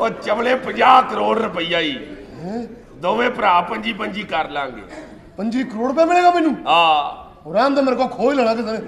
ਉਹ ਚਵਲੇ 50 ਕਰੋੜ ਰੁਪਈਆ ਹੀ? ਦੋਵੇਂ ਭਰਾ ਪੰਜੀ ਪੰਜੀ ਕਰ ਲਾਂਗੇ। 25 ਕਰੋੜ ਰੁਪਏ ਮਿਲੇਗਾ ਮੈਨੂੰ? ਆ ਰਹਿਣ ਦੇ ਮੇਰੇ ਕੋਲ ਖੋਹ ਹੀ ਲੈਣਾ ਕਿਸੇ ਨੇ।